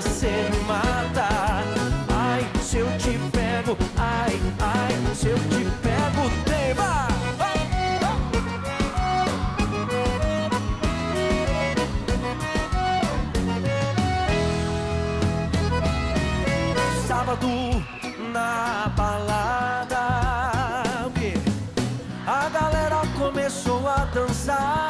Você me. Ai, se eu te pego, ai, ai, se eu te pego, tem, vai! Sábado na balada? A galera começou a dançar